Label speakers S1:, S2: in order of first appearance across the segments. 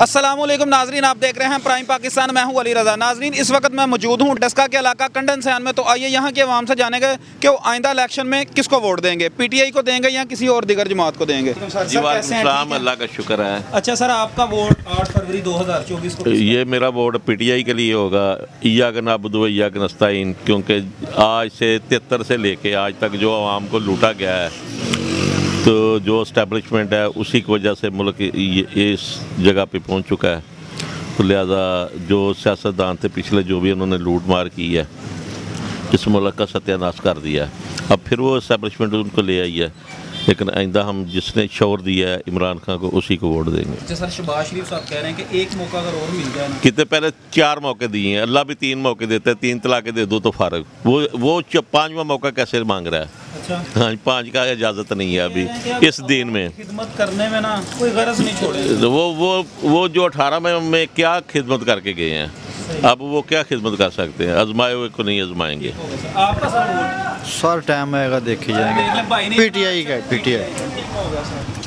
S1: असलम नाजरीन आप देख रहे हैं प्राइम पाकिस्तान मैं हूँ अली रजा। नाजरीन इस वक्त मैं मौजूद हूँ डस्का के इलाका कंडन सयान में तो आइए यहाँ के आवाम से जानेंगे कि वो आइंदा इलेक्शन में किसको वोट देंगे पीटीआई को देंगे या किसी और दिगर जमात को देंगे?
S2: अल्लाह का शुक्र है।
S1: अच्छा सर आपका वोट आठ फरवरी 2024 को
S2: ये मेरा वोट पीटीआई के लिए होगा। ईया का नाबुद ईया का नस्ताइन क्योंकि आज से तिहत्तर से लेके आज तक जो आवाम को लूटा गया है तो जो इस्टेब्लिशमेंट है उसी की वजह से मुल्क ये इस जगह पे पहुँच चुका है। तो लिहाजा जो सियासतदान थे पिछले जो भी उन्होंने लूट मार की है इस मुल्क का सत्यानाश कर दिया है। अब फिर वो इस्टेब्लिशमेंट उनको ले आई है। लेकिन आइंदा हम जिसने शोर दिया है इमरान खान को उसी को वोट देंगे।
S1: सर शबाज शरीफ साहब कह रहे हैं कि एक मौका अगर और मिल जाए ना।
S2: कितने पहले चार मौके दिए हैं अल्लाह भी तीन मौके देते हैं तीन तलाके दे दो तो फारग। वो वो पांचवा मौका कैसे मांग रहा है?
S1: अच्छा।
S2: हाँ पाँच का इजाज़त नहीं है अभी इस दिन में।
S1: खिदमत करने में ना कोई गरज नहीं छोड़े
S2: तो वो वो वो जो अठारह में, में क्या खिदमत करके गए हैं? अब वो क्या खिदमत कर सकते हैं? आजमाए हुए को नहीं आजमाएँगे।
S1: आपका सर
S3: टाइम आएगा देखे जाएँगे। पीटीआई का पीटीआई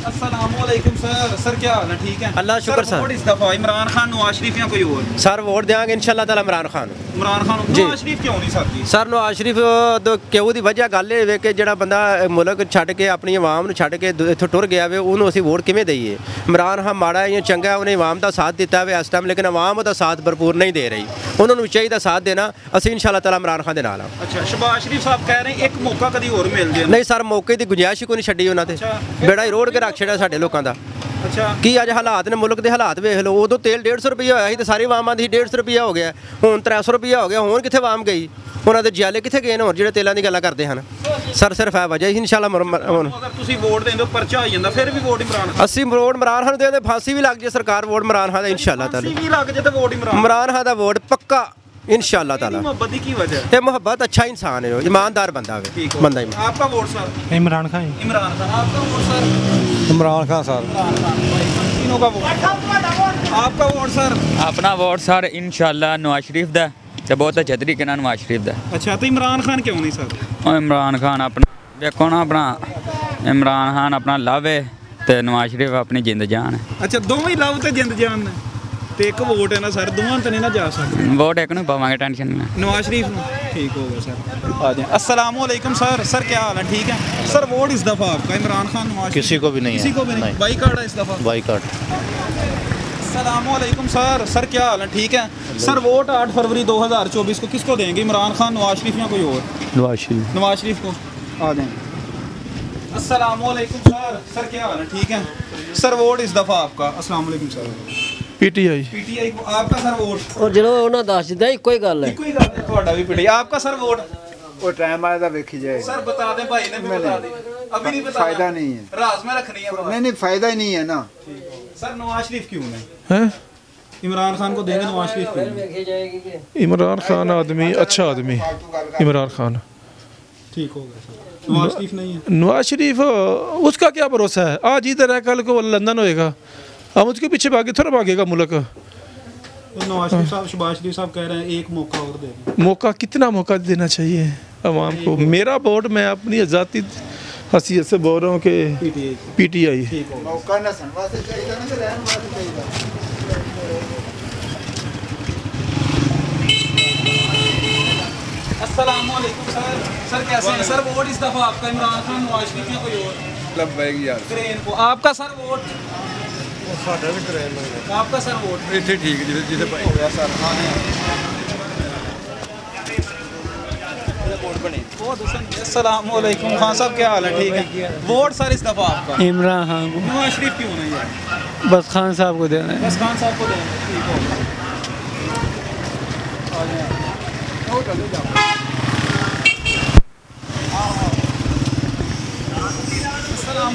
S1: सर सर क्या हाल है ठीक है
S4: अल्लाह शुक्र सर।
S1: वोट इस दफा इमरान खान नवाज शरीफ या कोई और
S4: सर वोट देंगे इंशाल्लाह ताला इमरान खान
S1: इमरान खान
S4: ਜੀ।
S1: ਨਵਾਜ਼ ਸ਼ਰੀਫ ਕਿਉਂ ਨਹੀਂ ਸਰ ਜੀ
S4: ਸਰ ਨਵਾਜ਼ ਸ਼ਰੀਫ ਤੋਂ ਕਿਉਂ ਦੀ ਵਜ੍ਹਾ ਗੱਲ ਇਹ ਵੇ ਕਿ ਜਿਹੜਾ ਬੰਦਾ ਮੁਲਕ ਛੱਡ ਕੇ ਆਪਣੀ ਆਵਾਮ ਨੂੰ ਛੱਡ ਕੇ ਦ- ਇੱਥੋਂ ਟੁਰ ਗਿਆ ਵੇ ਉਹਨੂੰ ਅਸੀਂ ਵੋਟ ਕਿਵੇਂ ਦਈਏ ਇਮਰਾਨ ਹਾਂ ਮਾੜਾ ਹੈ ਜਾਂ ਚੰਗਾ ਹੈ, ਉਹਨੇ ਆਵਾਮ ਦਾ ਸਾਥ ਦਿੱਤਾ ਵੇ ਇਸ ਟਾਈਮ ਲੇਕਿਨ ਆਵਾਮ ਉਹਦਾ ਸਾਥ ਭਰਪੂਰ ਨਹੀਂ ਦੇ ਰਹੀ ਉਹਨਾਂ ਨੂੰ ਚਾਹੀਦਾ ਸਾਥ ਦੇਣਾ ਅਸੀਂ ਇਨਸ਼ਾਅੱਲਾ ਤਾਲਾ ਇਮਰਾਨ ਖਾਨ ਦੇ ਨਾਲ ਆ
S1: ਅੱਛਾ ਸ਼ਬਾਜ਼ ਸ਼ਰੀਫ ਸਾਹਿਬ ਕਹਿ ਰਹੇ ਇੱਕ ਮੌਕਾ ਕਦੀ ਹੋਰ ਮਿਲ ਜੇ
S4: ਨਹੀਂ ਸਰ ਮੌਕੇ ਦੀ ਗੁੰਜਾਇਸ਼ ਹੀ ਕੋਈ ਨਹੀਂ ਛੱਡੀ ਉਹਨਾਂ ਤੇ
S1: ਅੱਛਾ।
S4: ਬੇੜਾ ਹੀ ਰੋੜ ਕੇ ਰੱਖ ਛੱਡਿਆ ਸਾਡੇ ਲੋਕਾਂ ਦਾ
S1: ਅੱਛਾ
S4: ਕੀ ਅੱਜ ਹਾਲਾਤ ਨੇ ਮੁਲਕ ਦੇ ਹਾਲਾਤ ਵੇਖ ਲਓ ਉਦੋਂ ਤੇਲ 150 ਰੁਪਏ ਹੋਇਆ ਸੀ ਤੇ ਸਾਰੀ ਆਵਾਮਾਂ ਦੀ 150 ਰੁਪਏ ਹੋ ਗਿਆ ਹੁਣ 300 ਰੁਪਏ ਹੋ ਗਿਆ ਹੁਣ ਕਿੱਥੇ ਆਵਾਮ ਗਈ ਉਹਨਾਂ ਦੇ ਜਿਆਲੇ ਕਿੱਥੇ ਗਏ ਨੇ ਹੋਰ ਜਿਹੜੇ ਤੇਲਾਂ ਦੀ ਗੱਲਾਂ ਕਰਦੇ ਹਨ ਸਰ ਸਿਰਫ ਹੈ ਵਜ੍ਹਾ ਹੀ ਇਨਸ਼ਾਅੱਲਾ ਮਰ- ਮਰ- ਹੁਣ
S1: ਅਗਰ ਤੁਸੀਂ ਵੋਟ ਦੇਂਦੇ ਹੋ ਪਰਚਾ ਹੋ ਜਾਂਦਾ ਫਿਰ ਵੀ ਵੋਟ ਇਮਰਾਨ ਖਾਨ
S4: ਅਸੀਂ ਵੋਟ ਇਮਰਾਨ ਖਾਨ ਦੇ ਦੇ ਫਾਂਸੀ ਵੀ ਲੱਗ ਜੇ ਸਰਕਾਰ ਵੋਟ ਇਮਰਾਨ ਖਾਨ ਦਾ ਇਨਸ਼ਾਅੱਲਾ ਤਾਲਾ
S1: ਫਾਂਸੀ ਵੀ ਲੱਗ ਜੇ ਤੇ ਵੋਟ ਇਮਰਾਨ
S4: ਇਮਰਾਨ ਖਾਨ ਦਾ ਵੋਟ ਪੱਕਾ ਇਨਸ਼ਾਅੱਲਾ ਤਾਲਾ
S1: ਮੁਹੱਬਤ ਦੀ ਕੀ ਵਜ੍ਹਾ ਹੈ
S4: ਇਹ ਮੁਹੱਬਤ अच्छा इंसान है जो ईमानदार बंदा है
S1: ठीक हो
S4: बंदा ईमान
S1: आपका वोट सर
S5: इमरान खान
S1: इमरान खान आपका vote sir Imran Khan sir. तीनों का वोट आपका वोट सर
S6: अपना वोट सर इन नवाज़ शरीफ का बहुत अच्छा
S1: तरीके नवाज़ शरीफ का अच्छा तो इमरान
S6: खान क्यों नहीं सर इमरान खान अपना देखो ना अपना इमरान खान अपना लव है तो नवाज़ शरीफ अपनी
S1: जिंद जान है। अच्छा दोवें लव तो जिंद जान ने। तो एक वोट है ना सर दोवां तो नहीं ना
S6: जा सकते वोट एक नहीं टेंशन
S1: नवाज़ शरीफ ठीक हो गया सर। आ जाए। अस्सलाम वालेकुम सर। सर क्या हाल है? ठीक है? सर वोट इस दफ़ा आपका इमरान खान नवाज़
S3: किसी को भी नहीं
S1: किसी
S3: है।
S1: को भी नहीं। बाई कार्ड है इस दफ़ा।
S3: बाईकाट।
S1: अस्सलाम वालेकुम सर। सर क्या हाल है? ठीक है? सर वोट 8 फरवरी 2024 को किसको देंगे? इमरान खान नवाज़ शरीफ या कोई और?
S5: नवाज़ शरीफ।
S1: नवाज़ शरीफ को। आ जाए। अस्सलाम वालेकुम सर। सर क्या हाल है? ठीक है? सर वोट इस दफ़ा आपका। अस्सलाम वालेकुम सर।
S5: पीटीआई
S1: पीटीआई को आपका सर वोट
S7: ਉਹ ਜਦੋਂ ਉਹਨਾਂ ਦੱਸ ਦਿੱਤਾ ਇੱਕੋ ਹੀ ਗੱਲ ਹੈ
S1: कोई गल नहीं ਤੁਹਾਡਾ ਵੀ पीटीआई आपका सर वोट
S8: वो टाइम आएगा देखी जाएगा
S1: सर बता दें भाई ने भी बता दी अभी नहीं बता
S8: फायदा नहीं है
S1: राज में रखनी है बात।
S8: नहीं नहीं फायदा ही नहीं है ना
S1: सर नवाज शरीफ क्यों नहीं
S5: हैं
S1: इमरान खान को देंगे नवाज शरीफ क्यों नहीं
S7: ਵੇਖੀ ਜਾਏਗੀ ਕਿ
S5: इमरान खान आदमी अच्छा आदमी इमरान खान
S1: ठीक हो गया सर नवाज शरीफ नहीं है
S5: नवाज शरीफ उसका क्या भरोसा है आज इधर है कल को लंदन होएगा हम उसके पीछे भागे थोड़ा भागेगा मुल्क।
S1: तो कह रहे हैं एक मौका और दे
S5: मौका कितना मौका देना चाहिए? आवाम को मेरा वोट मैं अपनी आज़ादी हसीियत से बोल रहा हूँ कि
S1: हो।
S8: वास्ते चाहिए
S1: अस्सलाम वालेकुम सर। सर कैसे हैं? सर वोट इस दफ़ा आपका इमरान खान नवाज़ शरीफ या कोई और? क्रेन को। आपका सर वोट? आपका सर वोट
S5: इतने ठीक जिसे
S1: हो हाँ अस्सलाम वालेकुम। खान साहब क्या हाल है? ठीक है? वोट सर इस दफ़ा आपका?
S5: इमरान खान को।
S1: नवाज़ शरीफ क्यों नहीं है?
S5: बस खान साहब को देना है।
S1: बस खान साहब को ठीक हो गया आ जाएँ। अस्सलाम वालेकुम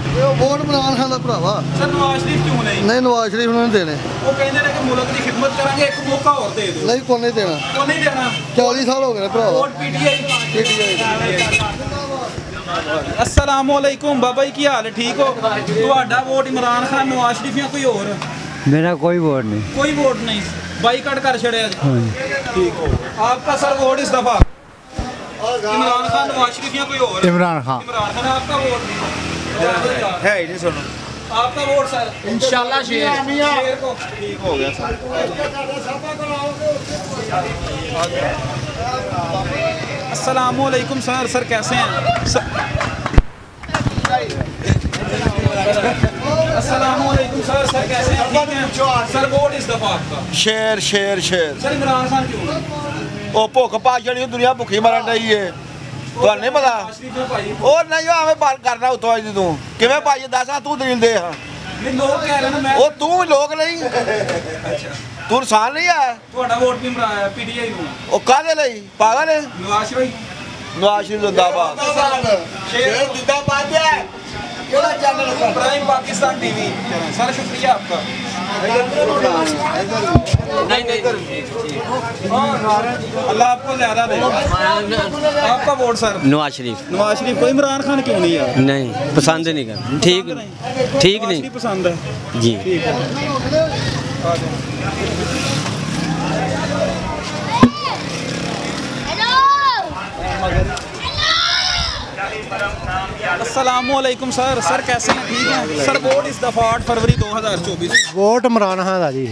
S3: ਇਹ ਵੋਟ ਇਮਰਾਨ ਖਾਨ ਦਾ ਭਰਾਵਾ
S1: सर नवाज शरीफ क्यों नहीं
S3: ਨਹੀਂ ਨਵਾਜ਼ ਸ਼ਰੀਫ ਨੂੰ ਨਹੀਂ ਦੇਣੇ
S1: ਉਹ ਕਹਿੰਦੇ ਨੇ ਕਿ ਮੁਲਕ ਦੀ ਖਿਦਮਤ ਕਰਾਂਗੇ ਇੱਕ ਮੌਕਾ ਹੋਰ ਦੇ ਦਿਓ
S3: ਨਹੀਂ ਕੋਈ ਨਹੀਂ ਦੇਣਾ
S1: ਉਹ ਨਹੀਂ ਦੇਣਾ
S3: 40 ਸਾਲ ਹੋ ਗਏ ਨੇ ਭਰਾਵਾ
S1: ਵੋਟ ਪੀਟੀਆਈ ਅਸਲਾਮੁਅਲੈਕੁਮ ਬਾਬਾ ਜੀ ਕੀ ਹਾਲ ਹੈ ਠੀਕ ਹੋ ਤੁਹਾਡਾ ਵੋਟ ਇਮਰਾਨ ਖਾਨ ਨਵਾਜ਼ ਸ਼ਰੀਫ ਜਾਂ ਕੋਈ ਹੋਰ
S9: मेरा कोई वोट नहीं
S1: कोई वोट नहीं बाईकाट कर छड़े ठीक हो आपका सर वोट इस दफा इमरान खान नवाज शरीफ या कोई और
S9: इमरान खान
S1: इमरान खान आपका वोट नहीं है ही सुनो। आपका वोट सर इंशाल्लाह शेर। शेर को ठीक हो गया सर। अस्सलाम वालेकुम सर सर कैसे हैं?
S3: शेर शेर शेर।
S1: सर इमरान खान क्यों?
S3: ओ भुख भाषण दुनिया भुखी मरण रही है। ਤੁਹਾਨੂੰ ਨਹੀਂ ਪਤਾ? ਉਹ ਨਹੀਂ ਉਹ ਐਵੇਂ ਬਾਲ ਕਰਨਾ ਉਤੋਂ ਅੱਜ ਤੂੰ। ਕਿਵੇਂ ਭਾਈ ਦੱਸਾਂ ਤੂੰ ਦਲੀਲ ਦੇ ਹਾਂ
S1: ਨਹੀਂ ਲੋਕ ਕਹਿ ਰਹੇ ਨੇ ਮੈਂ
S3: ਉਹ ਤੂੰ ਲੋਕ ਨਹੀਂ। ਤੂੰ ਰਸਾਨ ਨਹੀਂ ਆ।
S1: ਤੁਹਾਡਾ ਵੋਟ ਨਹੀਂ ਬਣਾਇਆ? ਪੀਡੀਆਈ ਨੂੰ।
S3: ਉਹ ਕਾਹਦੇ ਲਈ? ਪਾਗਲ
S1: ਨਵਾਜ਼ ਸ਼ਰੀਫ।
S3: ਨਵਾਜ਼ ਜ਼ਿੰਦਾਬਾਦ।
S1: ਸ਼ੇਰ
S3: ਜ਼ਿੰਦਾਬਾਦ ਹੈ।
S1: प्राइम पाकिस्तान टीवी सर शुक्रिया आपका अल्लाह आपको ज़्यादा दे। आपका वोट सर?
S9: नवाज़ शरीफ।
S1: नवाज़ शरीफ। को इमरान खान क्यों नहीं है?
S9: नहीं पसंद नहीं कर। ठीक ठीक नहीं।
S1: पसंद है।
S9: जी।
S1: ठीक है आ जाओ। अस्सलामुअलैकुम सर सर कैसे हैं ठीक हैं सर वोट इस दफा 8 फरवरी 2024
S10: ਵੋਟ ਇਮਰਾਨ ਖਾਨ ਦਾ ਜੀ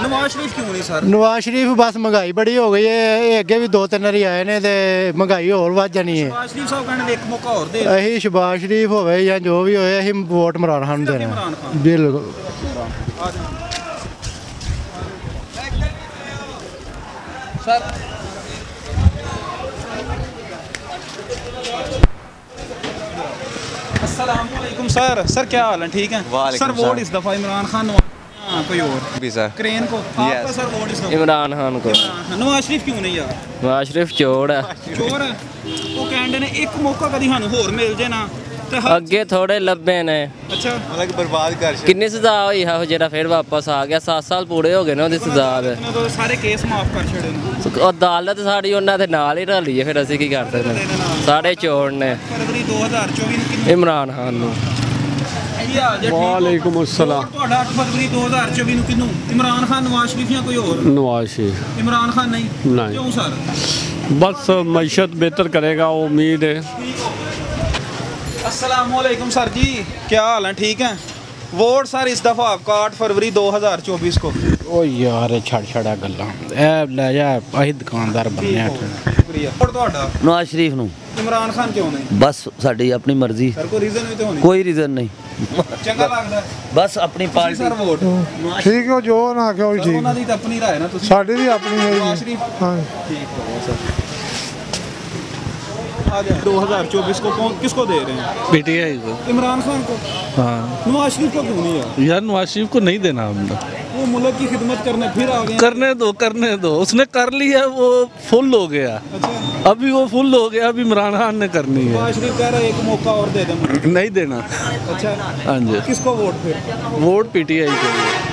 S1: नवाज शरीफ क्यों नहीं सर
S10: ਨਵਾਜ਼ ਸ਼ਰੀਫ ਬਸ ਮਹਿੰਗਾਈ ਬੜੀ ਹੋ ਗਈ ਹੈ ਇਹ ਅੱਗੇ ਵੀ ਦੋ ਤਿੰਨ ਵਾਰੀ ਆਏ ਨੇ ਤੇ ਮਹਿੰਗਾਈ ਹੋਰ ਵੱਧ ਜਾਣੀ ਹੈ
S1: ਨਵਾਜ਼ ਸ਼ਰੀਫ ਸਾਹਿਬ ਕਹਿੰਦੇ ਨੇ ਇੱਕ ਮੌਕਾ ਹੋਰ ਦੇ
S10: ਅਸੀਂ ਸ਼ਬਾਸ਼ ਸ਼ਰੀਫ ਹੋਵੇ ਜਾਂ ਜੋ ਵੀ ਹੋਏ ਅਸੀਂ ਵੋਟ ਇਮਰਾਨ ਖਾਨ ਨੂੰ ਦੇਣਾ
S1: ਇਮਰਾਨ ਖਾਨ।
S10: ਬਿਲਕੁਲ
S1: ਆ ਜਾਓ ਸਰ अस्सलाम वालेकुम सर सर क्या हाल है ठीक है
S9: वालेकुम
S1: सर वोट इस दफा इमरान खान नवाज हाँ, कोई और
S9: भी सर
S1: क्रेन को आपका सर वोट इस दफा
S7: इमरान खान को
S1: हाँ, नवाज शरीफ क्यों नहीं यार
S7: नवाज शरीफ चोर है
S1: ਚੋਰ ਹੈ। ਉਹ ਕਹਿੰਦੇ ਨੇ ਇੱਕ ਮੌਕਾ ਕਦੀ ਸਾਨੂੰ ਹੋਰ ਮਿਲ ਜੇ ਨਾ ਤੇ ਹਰ
S7: ਅੱਗੇ ਥੋੜੇ ਲੱਭੇ ਨੇ।
S1: ਅੱਛਾ।
S3: ਮਤਲਬ ਬਰਬਾਦ ਕਰ ਛੇ
S7: ਕਿੰਨੀ ਸਜ਼ਾ ਹੋਈ ਹੈ ਉਹ ਜਿਹੜਾ ਫੇਰ ਵਾਪਸ ਆ ਗਿਆ। 7 ਸਾਲ ਪੂਰੇ ਹੋ ਗਏ ਨੇ ਉਹਦੀ ਸਜ਼ਾ ਦੇ।
S1: ਸਾਰੇ ਕੇਸ ਮਾਫ ਕਰ ਛੱਡੇ
S7: ਉਹ ਅਦਾਲਤ ਸਾਡੀ ਉਹਨਾਂ ਦੇ ਨਾਲ ਹੀ ਰਲੀ ਹੈ। ਫਿਰ ਅਸੀਂ ਕੀ ਕਰ ਸਕਦੇ ਸਾਡੇ ਚੋਰ ਨੇ।
S1: ਫਰਵਰੀ 2024 ਨੂੰ
S7: ਇਮਰਾਨ ਖਾਨ ਨੂੰ।
S1: ਵਾਲੇਕੁਮ ਅਸਲਾਮ। ਤੁਹਾਡਾ ਫਰਵਰੀ 2024 ਨੂੰ ਕਿਨੂੰ? ਇਮਰਾਨ ਖਾਨ ਨਵਾਜ਼ ਸ਼ਰੀਫ ਜਾਂ ਕੋਈ ਹੋਰ?
S11: ਨਵਾਜ਼
S1: ਸ਼ਰੀਫ। ਇਮਰਾਨ ਖਾਨ
S11: ਨਹੀਂ।
S1: ਨਹੀਂ। ਕਿਉਂ
S11: ਸਰ? ਬਸ ਮੈਸ਼ਤ ਬਿਹਤਰ ਕਰੇਗਾ ਉਮੀਦ
S1: ਹੈ। वालेकुम सर जी क्या हाल है ठीक है वोट सर इस दफा आपका 8 फरवरी 2024 को
S10: ਓ ਯਾਰ ਛੜ ਛੜਾ ਗੱਲਾਂ ਇਹ ਲੈ ਜਾ ਅਸੀਂ ਦੁਕਾਨਦਾਰ ਬੰਨੇ ਆ
S1: शुक्रिया वोट ਤੁਹਾਡਾ
S9: नवाज शरीफ ਨੂੰ
S1: ਇਮਰਾਨ ਖਾਨ ਕਿਉਂ ਨਹੀਂ
S9: ਬਸ ਸਾਡੀ ਆਪਣੀ ਮਰਜ਼ੀ
S1: ਸਰ ਕੋਈ ਰੀਜ਼ਨ ਵੀ ਤੇ ਹੋਣੀ
S9: ਕੋਈ ਰੀਜ਼ਨ ਨਹੀਂ
S1: ਚੰਗਾ ਲੱਗਦਾ ਹੈ।
S9: ਬਸ ਆਪਣੀ
S1: ਤੁਸੀਂ
S9: ਪਾਰਟੀ
S1: ਸਰ ਵੋਟ
S10: ਠੀਕ ਹੋ ਜੋ ਨਾ ਕਿਉਂ
S1: ਸਰ, ਉਹਨਾਂ ਦੀ ਤਾਂ ਆਪਣੀ ਰਾਏ ਨਾ ਤੁਸੀਂ
S10: ਸਾਡੀ ਵੀ ਆਪਣੀ
S1: नवाज शरीफ
S10: ਹਾਂ
S1: ठीक हो गया सर आ जाए 2024 को कौन किसको दे रहे हैं?
S11: पीटीआई को।
S1: इमरान खान को?
S11: हाँ।
S1: नवाज़ शरीफ को क्यों नहीं यार
S11: यार नवाज़ शरीफ को नहीं देना हमने।
S1: वो मुल्क की खिदमत करने फिर आ गए।
S11: करने दो करने दो। उसने कर लिया वो फुल हो गया।
S1: अच्छा।
S11: अभी वो फुल हो गया अभी इमरान खान ने करनी है।
S1: नवाज़ शरीफ कह रहा है एक मौका और दे दें
S11: नहीं देना।
S1: अच्छा।
S11: हाँ जी।
S1: किसको वोट फिर?
S11: वोट पीटीआई के।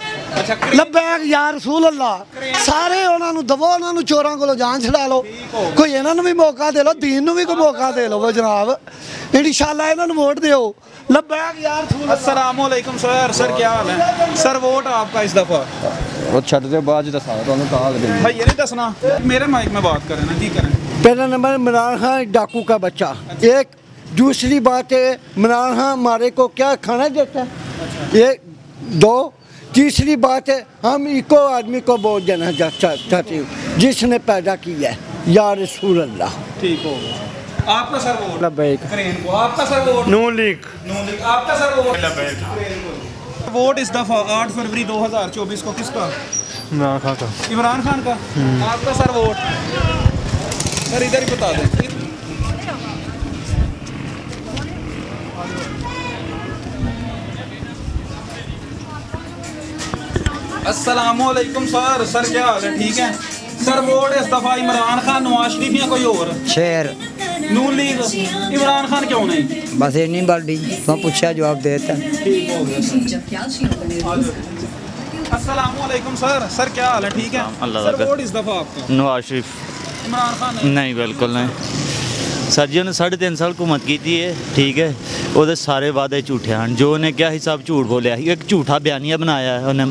S10: ਜਰਾ ਆਪਣੇ ਪਿੱਛੇ ਵੇਖੋ ਮਾਸ਼ਾਅੱਲਾ
S1: अच्छा
S10: ਲੱਬੈਕ ਯਾ ਰਸੂਲ ਅੱਲਾ ਸਾਰੇ ਉਹਨਾਂ ਨੂੰ ਦਵੋ ਉਹਨਾਂ ਨੂੰ ਚੋਰਾਂ ਕੋਲੋਂ ਜਾਨ ਛਡਾ ਲਓ ਕੋਈ ਇਹਨਾਂ ਨੂੰ ਵੀ ਮੌਕਾ ਦੇ ਲਓ ਦੀਨ ਨੂੰ ਵੀ ਕੋਈ ਮੌਕਾ ਦੇ ਲਓ ਜਨਾਬ ਇਨਸ਼ਾਅੱਲਾ ਇਹਨਾਂ ਨੂੰ ਵੋਟ ਦਿਓ ਲੱਬੈਕ ਯਾ ਰਸੂਲ
S1: अस्सलाम वालेकुम सर सर क्या हाल है सर वोट आपका इस दफा
S9: ਉਹ ਛੱਡ ਦੇ ਬਾਅਦ ਚ ਦੱਸਾਂ ਤੁਹਾਨੂੰ ਕਾਲ ਦੇ
S1: भाई ये नहीं दसना मेरे माइक में बात करें ना जी करें
S10: पहला नंबर इमरान खान डाकू का बच्चा एक दूसरी बात है इमरान खान हमारे को क्या खाना देता है ये दो तीसरी बात है हम इको आदमी को वोट देना चाहते हूँ। जिसने पैदा किया है या रसूल अल्लाह
S1: ठीक हो आपका सर वोट
S10: लबैक
S1: आपका sir vote
S10: Noon league.
S1: Noon league आपका सर वोट वोट इस दफ़ा आठ फरवरी 2024 को किसका?
S10: इमरान खान का
S1: इमरान खान का। आपका सर वोट। सर इधर ही बता दें। असलकुम सर सर क्या हाल है ठीक है सर वोट इस दफ़ा इमरान खान नवाज़ शरीफ या कोई और शेर नून लीग। इमरान खान क्यों
S12: नहीं? बस इन्नी बाल्टी। तो पूछा जवाब देता।
S1: ठीक हो गया सर सर क्या हाल है ठीक है
S13: अल्लाह
S1: इस दफ़ा आपका।
S13: नवाज़ शरीफ।
S1: इमरान खान नहीं
S13: बिल्कुल नहीं। ਸਰ ਜੀ ਉਹਨੇ ਸਾਢੇ ਤਿੰਨ ਸਾਲ ਹਕੂਮਤ ਕੀਤੀ ਹੈ ਠੀਕ ਹੈ ਉਹਦੇ ਸਾਰੇ ਵਾਅਦੇ ਝੂਠੇ ਹਨ ਜੋ ਉਹਨੇ ਕਿਹਾ ਸੀ ਸਭ ਝੂਠ ਬੋਲਿਆ ਸੀ ਇੱਕ ਝੂਠਾ ਬਿਆਨੀਆ ਬਣਾਇਆ ਹੈ ਉਹਨੇ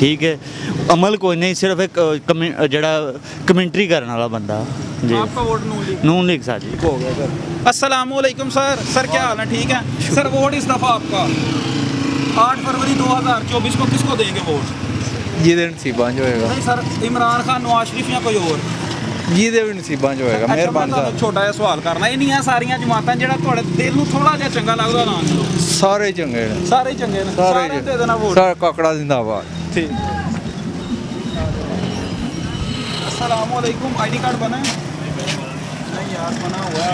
S13: ਠੀਕ ਹੈ ਅਮਲ ਕੋਈ ਨਹੀਂ ਸਿਰਫ ਇੱਕ ਅ, ਕਮਿ- ਅ, ਜਿਹੜਾ ਕਮੈਂਟਰੀ ਕਰਨ ਵਾਲਾ ਬੰਦਾ ਜੀ
S1: आपका vote Noon league
S13: Noon league sir ਜੀ
S1: हो गया सर अस्सलाम वालेकुम सर सर क्या हाल है ठीक है सर वोट इस दफा आपका 8 फरवरी 2024 को किसको देंगे वोट
S14: ਜਿਹਦੇ ਨਸੀਬਾਂ 'ਚ ਹੋਏਗਾ
S1: नहीं सर इमरान खान नवाज शरीफ या कोई और
S14: ਜਿਹਦੇ ਵੀ ਨਸੀਬਾਂ 'ਚ ਹੋਏਗਾ ਮਿਹਰਬਾਨ ਸਾਹਿਬ
S1: ਛੋਟਾ ਜਿਹਾ ਸਵਾਲ ਕਰਨਾ ਇੰਨੀਆਂ ਸਾਰੀਆਂ ਜਮਾਤਾਂ ਜਿਹੜਾ ਤੁਹਾਡੇ ਦਿਲ ਨੂੰ ਥੋੜਾ ਜਿਹਾ ਚੰਗਾ ਲੱਗਦਾ ਨਾਂ ਚਲੋ
S14: ਸਾਰੇ ਚੰਗੇ ਨੇ।
S1: ਸਾਰੇ ਚੰਗੇ ਨੇ
S14: ਸਾਰੇ
S1: ਦੇ ਦੇਣਾ ਵੋਟ
S14: ਸਾਰਾ ਕਾਕੜਾ ਜ਼ਿੰਦਾਬਾਦ।
S1: ਠੀਕ। ਅਸਲਾਮ ਅਲੈਕੁਮ ਆਈਡੀ ਕਾਰਡ ਬਣਾ। ਨਹੀਂ ਯਾਰ ਬਣਾ ਹੋਇਆ।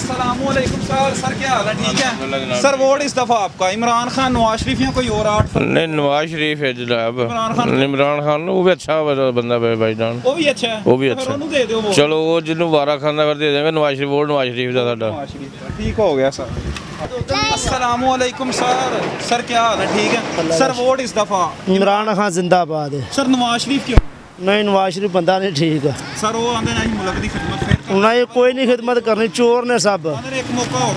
S1: असलम सर सर क्या हाल है? ठीक है? सर वोट इस दफ़ा आपका। इमरान खान नवाज़ शरीफ या कोई और आठ
S15: नहीं नवाज़ शरीफ है जनाब।
S1: इमरान खान
S15: इमरान खान वो भी अच्छा बंदा है
S1: भाई जान। वो
S15: भी अच्छा
S1: है।
S15: वो
S1: भी अच्छा दे दो
S15: चलो वो जिन्होंने वारा खान का दे देंगे नवाज़ शरीफ वो नवाज़ शरीफ का साढ़ा
S1: ठीक हो गया सर। असलम सर सर क्या हाल है? ठीक है? सर वोट इस दफ़ा।
S16: इमरान खान जिंदाबाद है।
S1: सर नवाज़ शरीफ क्यों?
S16: नहीं नवाज़ शरीफ बंदा नहीं ठीक है।
S1: सर वो आंदे मुल्क की खिदमत
S16: ਉਹਨਾਂ ਕੋਈ ਨਹੀਂ ਖਿਦਮਤ ਕਰਨੀ
S1: ਚੋਰ ਨੇ ਸਭ।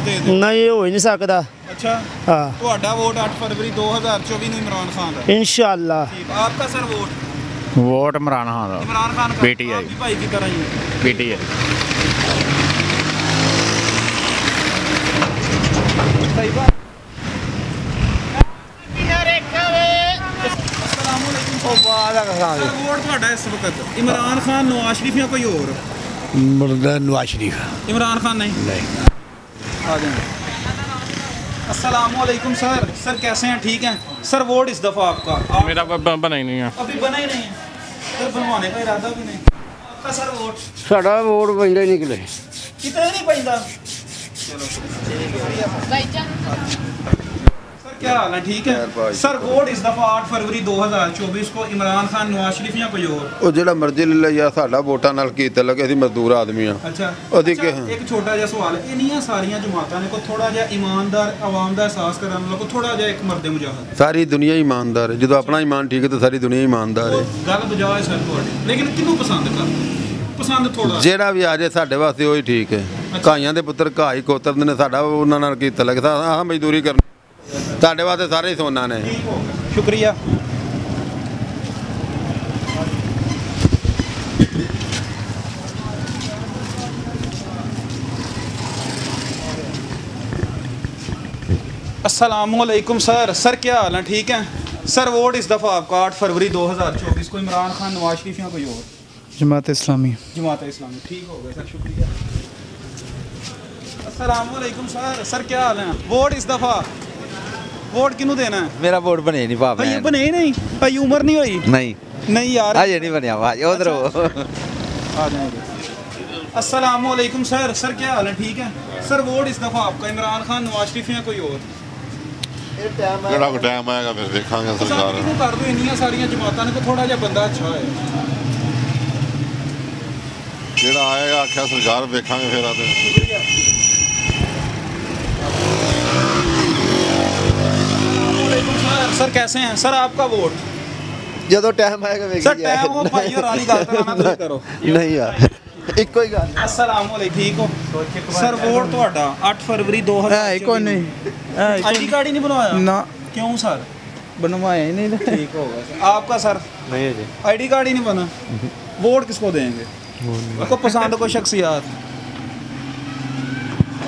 S1: ਦੇ
S16: ਨਹੀਂ ਹੋ ਹੀ ਨਹੀਂ ਸਕਦਾ।
S1: ਅੱਛਾ।
S16: ਹਾਂ।
S1: ਤੁਹਾਡਾ ਵੋਟ 8 ਫਰਵਰੀ ਇਮਰਾਨ ਖਾਨ ਦਾ।
S16: ਇਨਸ਼ਾਅੱਲਾ।
S1: ਠੀਕ। ਆਪਕਾ sir vote?
S17: Vote Imran Khan ਦਾ। ਇਮਰਾਨ
S1: ਖਾਨ ਦਾ। ਪੀਟੀਆਈ। ਭਾਈ ਕੀ ਤਰ੍ਹਾਂ ਹੀ?
S17: ਉਹ
S1: ਬਾਦ ਆ ਕਹਾਂ ਵੋਟ ਤੁਹਾਡਾ ਇਸ ਵਕਤ। ਇਮਰਾਨ ਖਾਨ ਨਵਾਜ਼ ਸ਼ਰੀਫ ਜਾਂ ਕੋਈ ਹੋਰ?
S18: मुर्दा नवाज़ शरीफ।
S1: इमरान खान नहीं?
S18: नहीं।
S1: आ सर। सर कैसे हैं? ठीक हैं? सर वोट इस दफ़ा आपका। आप...
S11: मेरा बना ही नहीं है।
S1: अभी बना ही नहीं है। सर बनवाने का इरादा भी नहीं। सर वोट
S18: वोट निकले।
S1: कितना नहीं पैदा चलो क्या हाल है ठीक है सर वोट इस दफा 8 फरवरी 2024 को इमरान खान नवाज शरीफ या कोई और
S19: ਉਹ ਜਿਹੜਾ ਮਰਜ਼ੀ ਲੈ ਲਿਆ ਸਾਡਾ ਵੋਟਾਂ ਨਾਲ ਕੀ ਤਲਕ ਅਸੀਂ ਮਜ਼ਦੂਰ ਆਦਮੀ ਆ
S1: ਅੱਛਾ
S19: ਉਹਦੀ
S1: ਅੱਛਾ,
S19: ਕਿ
S1: ਇੱਕ ਛੋਟਾ ਜਿਹਾ ਸਵਾਲ ਹੈ ਇੰਨੀਆਂ ਸਾਰੀਆਂ ਜਮਾਤਾਂ ਨੇ ਕੋ ਥੋੜਾ ਜਿਹਾ ਇਮਾਨਦਾਰ ਆਵਾਮ ਦਾ ਅਹਿਸਾਸ ਕਰਨ ਵਾਲਾ ਕੋ ਥੋੜਾ ਜਿਹਾ ਇੱਕ ਮਰਦੇ ਮੁਜਾਹਦ
S19: ਸਾਰੀ ਦੁਨੀਆ ਹੀ ਇਮਾਨਦਾਰ ਹੈ ਜਦੋਂ ਆਪਣਾ ਇਮਾਨ ਠੀਕ ਹੈ ਤਾਂ ਸਾਰੀ ਦੁਨੀਆ ਹੀ ਇਮਾਨਦਾਰ ਹੈ
S1: ਗੱਲ ਬਜਾ ਹੈ ਸਰ ਤੁਹਾਡੀ ਲੇਕਿਨ ਕਿਹਨੂੰ ਪਸੰਦ ਕਰਦੇ ਪਸੰਦ ਥੋੜਾ
S19: ਜਿਹੜਾ ਵੀ ਆ ਜਾਏ ਸਾਡੇ ਵਾਸਤੇ ਉਹੀ ਠੀਕ ਹੈ ਕਾਈਆਂ ਦੇ ਪੁੱਤਰ ਘਾਈ ਕੋਤਰਦੇ ਨੇ ਸਾਡਾ ਉਹਨਾਂ ਨਾਲ ਕੀ ਤਲਕ ਆਹ ਮਜ਼ਦੂਰੀ ਕਰਨੀ ਸਾਡੇ ਵਾਸਤੇ ਸਾਰੇ ਹੀ ਸੋਨਾ ਨੇ
S1: ਸ਼ੁਕਰੀਆ अस्सलाम वालेकुम सर सर क्या हाल है ठीक है सर वोट इस दफ़ा आपका 8 फरवरी 2024 को इमरान खान नवाज शरीफ या कोई और
S20: जमात इस्लामी
S1: जमात इस्लामी ठीक हो गया सर शुक्रिया अस्सलाम वालेकुम सर सर क्या हाल है वोट इस दफ़ा वोट किनू देना है
S21: ਮੇਰਾ ਵੋਟ ਬਣੇ ਨਹੀਂ ਭਾਵੇਂ
S1: भाई बने ही नहीं भाई उम्र नहीं हुई
S21: ਨਹੀਂ
S1: नहीं यार
S21: ਅਜੇ ਨਹੀਂ ਬਣਿਆ ਭਾਜੀ ਉਧਰ
S1: आ जाएंगे अस्सलाम वालेकुम सर सर क्या हाल है ठीक है सर वोट इस दफ़ा आपका इमरान खान नवाज शरीफ या कोई और
S22: ਕਿਹੜਾ ਕੋ ਟਾਈਮ ਆਏਗਾ ਫਿਰ ਦੇਖਾਂਗੇ ਸਰਕਾਰ
S1: ਕਿਹਨੂੰ ਕਰ ਦੋ ਇੰਨੀਆਂ ਸਾਰੀਆਂ ਜਮਾਤਾਂ ਨੇ ਕੋ ਥੋੜਾ ਜਿਹਾ ਬੰਦਾ ਅੱਛਾ ਹੋਏ
S22: ਜਿਹੜਾ ਆਏਗਾ ਆਖਿਆ ਸਰਕਾਰ ਵੇਖਾਂਗੇ ਫਿਰ ਆ ਤੇ
S1: सर कैसे हैं सर आपका वोट
S3: ਜਦੋਂ ਟਾਈਮ ਆਏਗਾ ਵੇਖੀ
S1: सर टाइम हो भाई और वाली गल तो ना तुम करो
S3: ਨਹੀਂ ਯਾਰ ਇੱਕੋ ਹੀ ਗੱਲ
S1: अस्सलाम वालेकुम ठीक हो सर वोट ਤੁਹਾਡਾ 8 ਫਰਵਰੀ 2000
S20: है ही कोई नहीं है ही
S1: आईडी कार्ड ही नहीं बनवाया
S20: ना
S1: क्यों सर
S20: बनवाया ही नहीं
S1: ठीक हो गया सर आपका सर
S21: ਨਹੀਂ ਜੀ
S1: आईडी कार्ड ही नहीं बना वोट किसको देंगे आपको पसंद कोई शख्सियात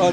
S1: और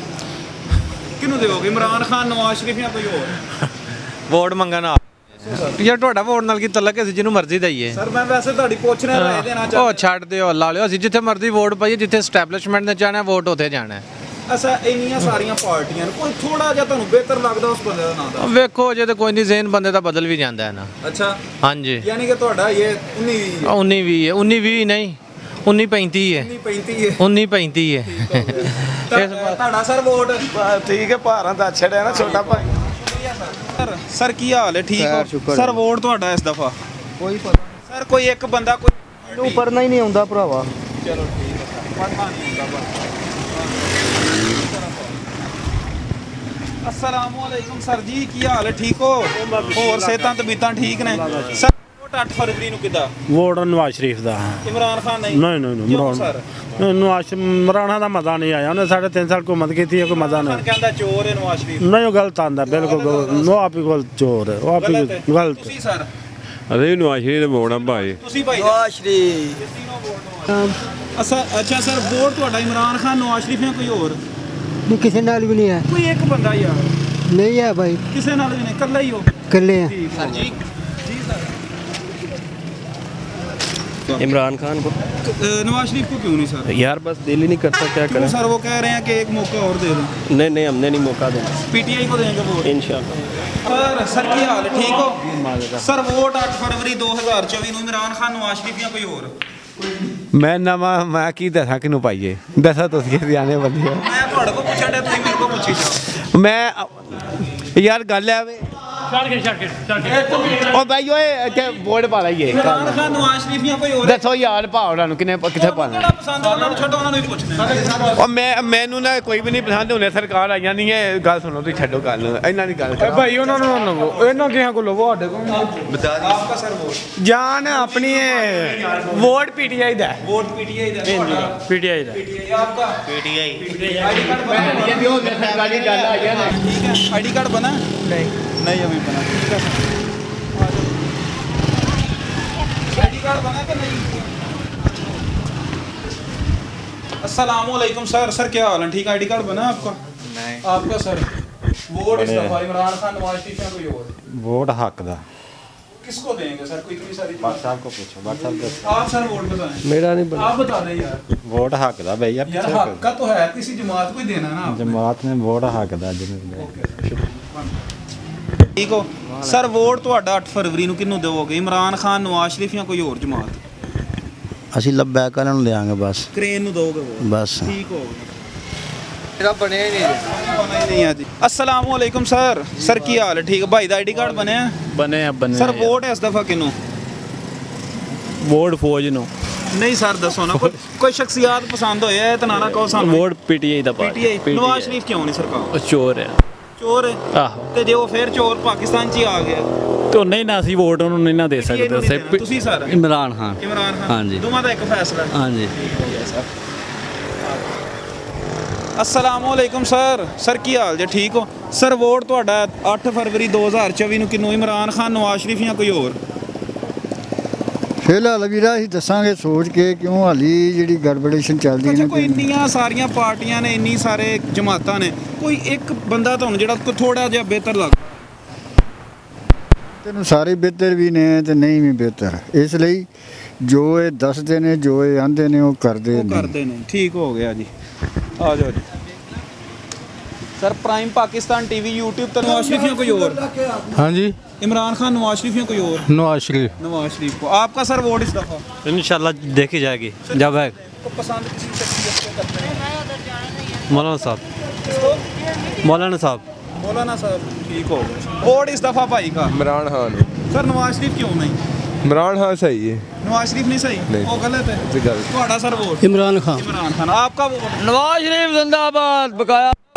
S1: ਕਿਹਨੂੰ ਦਿਓਗੇ? ਇਮਰਾਨ ਖਾਨ ਨਵਾਜ਼ ਸ਼ਰੀਫ ਜਾਂ ਕੋਈ ਹੋਰ?
S9: ਵੋਟ ਮੰਗਣ ਆ।
S23: ਯਾਰ ਤੁਹਾਡਾ ਵੋਟ ਨਾਲ ਕੀ ਤਲਕ ਹੈ? ਅਸੀਂ ਜਿਹਨੂੰ ਮਰਜ਼ੀ ਦਈਏ।
S1: ਸਰ ਮੈਂ ਵੈਸੇ ਤੁਹਾਡੀ ਪੁੱਛ ਰਿਹਾ ਰਾਏ ਦੇਣਾ
S23: ਉਹ
S1: ਚਾਹੁੰਦਾ।
S23: ਛੱਡ ਦਿਓ ਲਾ ਲਿਓ। ਅਸੀਂ ਜਿੱਥੇ ਮਰਜ਼ੀ ਵੋਟ ਪਾਈਏ ਜਿੱਥੇ ਸਟੈਬਲਿਸ਼ਮੈਂਟ ਨੇ ਜਾਣਾ ਵੋਟ ਉੱਥੇ ਜਾਣਾ ਹੈ।
S1: ਅਸਾ ਇੰਨੀਆਂ ਸਾਰੀਆਂ ਪਾਰਟੀਆਂ ਨੇ ਕੋਈ ਥੋੜਾ ਜਿਹਾ ਤੁਹਾਨੂੰ ਬਿਹਤਰ ਲੱਗਦਾ ਉਸ ਬੰਦੇ ਦਾ ਨਾਮ ਦਾ
S23: ਵੇਖੋ ਜੇ ਤੇ ਕੋਈ ਨਹੀਂ ਜ਼ੇਨ ਬੰਦੇ ਦਾ ਬਦਲ ਵੀ ਜਾਂਦਾ ਹੈ ਨਾ।
S1: ਅੱਛਾ।
S23: ਹਾਂਜੀ।
S1: ਯਾਨੀ ਕਿ ਤੁਹਾਡਾ ਇਹ 19
S23: ਆਹ 19 20 ਹੈ 19 20 ਨਹੀਂ। 19 35 ਹੈ
S1: 35 ਹੈ
S23: 19 35 ਹੈ
S1: ਤੁਹਾਡਾ ਸਰ ਵੋਟ
S20: ਠੀਕ ਹੈ ਭਾਰਾਂ ਦਾ ਛੜਿਆ ਨਾ ਛੋਟਾ ਭਾਈ
S1: ਸਰ ਸਰ ਕੀ ਹਾਲ ਹੈ ਠੀਕ
S20: ਖੈਰ,
S1: ਹੋ
S20: ਸ਼ੁਕਰ
S1: ਸਰ
S20: ਹੈ।
S1: ਵੋਟ ਤੁਹਾਡਾ ਇਸ ਦਫਾ
S20: ਕੋਈ ਪਤਾ
S1: ਸਰ ਕੋਈ ਇੱਕ ਬੰਦਾ ਕੋਈ
S20: ਉਹ ਪੜਨਾ ਹੀ ਨਹੀਂ ਆਉਂਦਾ ਭਰਾਵਾ
S1: ਚਲੋ ਠੀਕ ਹੈ ਪੜਨਾ ਨਹੀਂ ਹੁੰਦਾ ਬਸ ਅਸਲਾਮੁ ਅਲੈਕੁਮ ਸਰ ਜੀ ਕੀ ਹਾਲ ਹੈ ਠੀਕ ਹੋ ਹੋਰ ਸਿਹਤਾਂ ਤਬੀਤਾਂ ਠੀਕ ਨੇ ਸਰ ਵੋਟ 8 ਫਰਵਰੀ ਨੂੰ ਕਿੱਦਾਂ?
S24: ਵੋਟ ਨਵਾਜ਼ ਸ਼ਰੀਫ ਦਾ।
S1: ਇਮਰਾਨ ਖਾਨ ਨਹੀਂ?
S24: ਨਹੀਂ ਨਹੀਂ ਇਮਰਾਨ ਨਵਾਜ਼ ਇਮਰਾਨ ਦਾ ਮਜ਼ਾ ਨਹੀਂ ਆਇਆ। ਉਹਨੇ ਸਾਢੇ ਤਿੰਨ ਸਾਲ ਹਕੂਮਤ ਕੀਤੀ ਹੈ ਕੋਈ ਮਜ਼ਾ ਨਹੀਂ।
S1: ਕਹਿੰਦਾ ਚੋਰ ਹੈ ਨਵਾਜ਼ ਸ਼ਰੀਫ।
S24: ਨਹੀਂ ਉਹ ਗਲਤ ਆਂਦਾ ਬਿਲਕੁਲ। ਉਹ ਆਪ ਹੀ ਗਲਤ ਚੋਰ ਹੈ ਉਹ ਆਪ ਹੀ
S1: ਗਲਤ ਤੁਸੀਂ ਸਰ?
S25: ਅਸੀਂ ਨਵਾਜ਼ ਸ਼ਰੀਫ ਦੇ ਵੋਟ ਆ ਭਾਈ।
S1: ਤੁਸੀਂ ਭਾਈ ਨਵਾਜ਼ ਸ਼ਰੀਫ। ਅੱਛਾ ਅੱਛਾ ਸਰ ਵੋਟ ਤੁਹਾਡਾ ਇਮਰਾਨ ਖਾਨ ਨਵਾਜ਼ ਸ਼ਰੀਫ ਜਾਂ ਕੋਈ ਹੋਰ?
S12: ਨਹੀਂ ਕਿਸੇ ਨਾਲ ਵੀ ਨਹੀਂ ਹੈ।
S1: ਕੋਈ ਇੱਕ ਬੰਦਾ ਯਾਰ।
S12: ਨਹੀਂ ਹੈ ਭਾਈ।
S1: ਕਿਸੇ ਨਾਲ ਵੀ ਨਹੀਂ ਇਕੱਲਾ ਹੀ ਹੋ।
S12: ਇਕੱਲੇ ਆ।
S1: ਸਰ ਜੀ
S26: इमरान खान को
S1: नवाज शरीफ को क्यों नहीं सर
S26: यार बस दिल ही नहीं करता क्या
S1: क्यों
S26: करें
S1: सर वो कह रहे हैं कि एक मौका और दे दो
S26: नहीं नहीं हमने नहीं मौका देना
S1: पीटीआई को देंगे वोट
S26: इंशाल्लाह
S1: सर सर की हाल है ठीक हो सर वोट 8 फरवरी 2024 ਨੂੰ ਇਮਰਾਨ ਖਾਨ ਨਵਾਜ਼ ਸ਼ਰੀਫ ਜਾਂ ਕੋਈ ਹੋਰ
S14: ਮੈਂ ਨਵਾਂ ਮੈਂ ਕੀ ਦੱਸਾਂ ਕਿਨੂੰ ਪਾਈਏ ਦੱਸੋ ਤੁਸੀਂ ਸਿਆਣੇ ਬੰਦੇ ਹੋ
S1: ਮੈਂ ਤੁਹਾਡੇ ਕੋਲ ਪੁੱਛਣ ਡਿਆ ਤੁਸੀਂ ਮੇਰੇ ਕੋਲ ਪੁੱਛੀ ਜਾਓ
S14: ਮੈਂ ਯਾਰ ਗੱਲ ਹੈ ਵੇ
S1: ਛੱਡ ਕੇ ਛੱਡ ਕੇ ਛੱਡ ਕੇ।
S14: ਉਹ ਬਾਈ ਓਏ ਇੱਥੇ ਬੋਰਡ ਪਾ ਲਈਏ।
S1: ਇਮਰਾਨ ਖਾਨ ਨਵਾਜ਼ ਸ਼ਰੀਫ ਜਾਂ ਕੋਈ ਹੋਰ
S14: ਦੱਸੋ ਯਾਰ ਭਾ ਉਹਨਾਂ ਨੂੰ ਕਿਨੇ ਕਿੱਥੇ ਪਾਣਾ
S1: ਜਿਹੜਾ ਪਸੰਦ ਉਹਨਾਂ ਨੂੰ ਛੱਡੋ ਉਹਨਾਂ ਨੂੰ ਹੀ ਪੁੱਛਣਾ
S14: ਉਹ ਮੈਂ ਮੈਨੂੰ ਨਾ ਕੋਈ ਵੀ ਨਹੀਂ ਪਸੰਦ ਹੁੰਦੇ ਸਰਕਾਰ ਆਈਆਂ ਨਹੀਂ ਇਹ ਗੱਲ ਸੁਣੋ ਤੁਸੀਂ ਛੱਡੋ ਗੱਲ ਇਹਨਾਂ ਦੀ ਗੱਲ ਕਰੋ।
S5: ਭਾਈ ਉਹਨਾਂ ਨੂੰ ਨਾ ਲਵੋ ਇਹਨਾਂ ਕਿਹਾਂ ਕੋ ਲਵੋ ਸਾਡੇ ਕੋਲ
S1: ਬਤਾ ਦੀ ਆਪਕਾ ਸਰ ਵੋਟ।
S14: ਜਾਨ ਆਪਣੀ ਵੋਟ ਪੀਟੀਆਈ ਦਾ।
S1: ਵੋਟ ਪੀਟੀਆਈ ਦਾ।
S24: ਪੀਟੀਆਈ ਦਾ।
S14: ਪੀਟੀਆਈ ਆਪਕਾ। ਪੀਟੀਆਈ ਆਈਡੀ ਕਾਰਡ
S1: ਬਣਾ। ਆਈਡੀ ਕਾਰਡ ਬਣਾ। ਨਹੀਂ। नहीं अभी बना। असलम सर। सर क्या हाल है? ठीक आई डी कार्ड बना आपका?
S14: नहीं।
S1: आपका सर? वोट इस दफ़ा इमरान खान नवाज़ शरीफ या कोई और?
S14: वोट हक दा।
S1: किसको देंगे सर? कोई इतनी सारी
S14: व्हाट्सएप को पूछो व्हाट्सएप
S1: आप सर वोट बताएँ
S14: मेरा नहीं बता
S1: आप बता दें यार।
S14: वोट हक दा भैया
S1: यार हक का तो है किसी जमात को ही देना ना
S14: जमात ने वोट हक दा ज़रूर
S1: ਠੀਕ ਹੋ? ਸਰ ਵੋਟ ਤੁਹਾਡਾ 8 ਫਰਵਰੀ ਨੂੰ ਕਿਹਨੂੰ ਦਿਓਗੇ? ਇਮਰਾਨ ਖਾਨ ਨਵਾਜ਼ ਸ਼ਰੀਫ ਜਾਂ ਕੋਈ ਹੋਰ ਜਮਾਤ?
S3: ਅਸੀਂ ਲੱਭੈਕ ਵਾਲਿਆਂ ਨੂੰ ਲਿਆਂਗੇ ਬਸ।
S1: ਕ੍ਰੇਨ ਨੂੰ ਦੋਗੇ ਵੋਟ?
S3: ਬਸ।
S1: ਠੀਕ ਹੋ
S20: ਮੇਰਾ ਬਣਿਆ ਹੀ ਨਹੀਂ
S1: ਨਹੀਂ ਨਹੀਂ ਆ ਜੀ ਅਸਲਾਮ ਵਾਲੇਕੁਮ ਸਰ। ਸਰ ਕੀ ਹਾਲ ਹੈ? ਠੀਕ। ਭਾਈ ਦਾ ਆਈਡੀ ਕਾਰਡ ਬਣਿਆ?
S24: ਬਨੇ ਆ ਬਨੇ
S1: ਸਰ ਵੋਟ ਇਸ ਦਫਾ ਕਿਹਨੂੰ?
S24: ਵੋਟ ਫੌਜ ਨੂੰ।
S1: ਨਹੀਂ ਸਰ ਦੱਸੋ ਨਾ। ਕੋਈ ਕੋਈ ਸ਼ਖਸੀਅਤ ਪਸੰਦ ਹੋਇਆ ਹੈ? ਤਾਂ ਨਾ ਨਾ ਕਹੋ ਸਾਨੂੰ।
S24: ਵੋਟ ਪੀਟੀਆਈ ਦਾ ਪਾ
S1: ਪੀਟੀਆਈ ਨਵਾਜ਼ ਸ਼ਰੀਫ ਕਿਉਂ ਨਹੀਂ ਸਰਕਾਰ?
S24: ਚੋਰ ਹੈ।
S1: ਚੋਰ ਹੈ।
S24: ਆਹੋ।
S1: ਤੇ ਜੇ ਉਹ ਫੇਰ ਚੋਰ ਪਾਕਿਸਤਾਨ 'ਚ ਹੀ ਆ ਗਿਆ।
S24: ਤੋਂ ਨਹੀਂ ਨਾ ਅਸੀਂ ਵੋਟ ਉਹਨੂੰ ਨਹੀਂ ਨਾ ਦੇ ਸਕਦੇ
S1: ਤੁਸੀਂ ਸਰ।
S9: ਇਮਰਾਨ ਖਾਨ।
S1: ਇਮਰਾਨ ਖਾਨ।
S9: ਹਾਂਜੀ।
S1: ਦੋਵਾਂ ਦਾ ਇੱਕ ਫੈਸਲਾ।
S9: ਹਾਂਜੀ।
S1: ਅਸਲਾਮ ਵਾਲੇਕੁਮ ਸਰ। ਸਰ ਕੀ ਹਾਲ ਜੇ? ਠੀਕ ਹੋ? ਸਰ ਵੋਟ ਤੁਹਾਡਾ 8 ਫਰਵਰੀ 2024 ਨੂੰ ਕਿਨੂੰ ਇਮਰਾਨ ਖਾਨ ਨਵਾਜ਼ ਸ਼ਰੀਫ ਜਾਂ ਕੋਈ ਹੋਰ?
S27: ਫਿਲਹਾਲ ਵੀਰਾ ਅਸੀਂ ਦੱਸਾਂਗੇ ਸੋਚ ਕੇ ਕਿਉਂ ਹਾਲੀ ਜਿਹੜੀ ਗੜਬੜੇਸ਼ਨ ਚੱਲਦੀ ਹੈ
S1: ਕੋਈ ਇੰਨੀਆਂ ਸਾਰੀਆਂ ਪਾਰਟੀਆਂ ਨੇ ਇੰਨੀ ਸਾਰੇ ਜਮਾਤਾਂ ਨੇ ਕੋਈ ਇੱਕ ਬੰਦਾ ਤੁਹਾਨੂੰ ਜਿਹੜਾ ਥੋੜਾ ਜਿਹਾ ਬਿਹਤਰ ਲੱਗ
S27: ਤੈਨੂੰ ਸਾਰੇ ਬਿਹਤਰ ਵੀ ਨੇ ਤੇ ਨਹੀਂ ਵੀ ਬਿਹਤਰ। ਇਸ ਲਈ ਜੋ ਇਹ ਦੱਸਦੇ ਨੇ ਜੋ ਇਹ ਆਂਦੇ ਨੇ ਉਹ ਕਰਦੇ ਨੇ।
S1: ਉਹ ਕਰਦੇ ਨੇ। ਠੀਕ ਹੋ ਗਿਆ ਜੀ। ਆ ਜਾਓ ਜੀ। Sir prime Pakistan TV YouTube ਤੇ ਨਵਾਸ਼ੀ ਕਿਉਂ ਕੋਈ
S24: ਹੋਰ? ਹਾਂਜੀ।
S1: इमरान खान नवाज़ शरीफ या कोई और?
S24: नवाज़ शरीफ।
S1: नवाज़ शरीफ को। आपका सर वोट इस दफ़ा?
S23: इन देखी जाएगी जब है। मौलाना साहब। मौलाना साहब।
S1: मौलाना साहब। ठीक हो। वोट इस दफ़ा भाई का?
S25: इमरान खान।
S1: सर नवाज़ शरीफ क्यों नहीं?
S25: इमरान खान सही है।
S1: नवाज़ शरीफ नहीं सही?
S25: नहीं।
S1: वो गलत है।
S25: गलत।
S1: तो सर वोट।
S12: इमरान खान।
S1: इमरान खान आपका वोट?
S12: नवाज़ शरीफ जिंदाबाद बकाया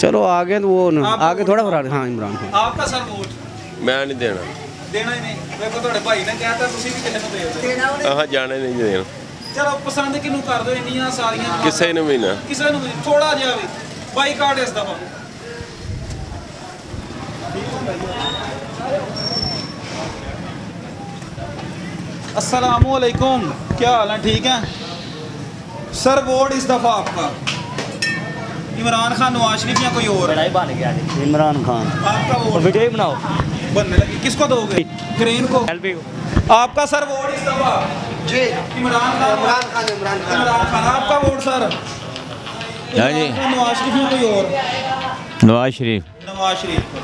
S9: चलो आगे तो वो न,
S1: आप
S9: आगे थोड़ा फरार हाँ इमरान खान
S1: आपका सर वोट
S25: मैं नहीं देना
S1: ਦੇਣਾ ਹੀ ਨਹੀਂ ਵੇਖੋ ਤੁਹਾਡੇ ਭਾਈ ਨੇ ਕਹਿਤਾ ਤੁਸੀਂ ਵੀ ਕਿਸੇ ਨੂੰ ਦੇ ਦਿਓ
S28: ਆਹ ਜਾਣੇ ਨਹੀਂ ਜੀ ਦੇਣ
S1: ਚਲੋ ਪਸੰਦ ਕਿਹਨੂੰ ਕਰ ਦਿਓ ਇੰਨੀਆਂ ਸਾਰੀਆਂ
S28: ਕਿਸੇ ਨੂੰ ਵੀ ਨਾ
S1: ਕਿਸੇ ਨੂੰ ਵੀ ਥੋੜਾ ਜਿਹਾ ਵੀ ਬਾਈਕਾਟ ਇਸ ਦਫਾ अस्सलाम वालेकुम क्या हाल है ठीक है सर वोट इस दफा आपका इमरान खान नवाज़ शरीफ या कोई और? लड़ाई बन गया
S16: इमरान खान।
S1: आपका वोट
S16: वीडियो ही बनाओ।
S1: बनने लगी। किसको दोगे? ग्रीन को? आपका सर वोट इस दफ़ा? जी। इमरान खान। इमरान खान इमरान खान। इमरान खान आपका वोट सर?
S17: हाँ जी।
S1: नवाज़ शरीफ या कोई और?
S17: नवाज़ शरीफ।
S1: नवाज़ शरीफ।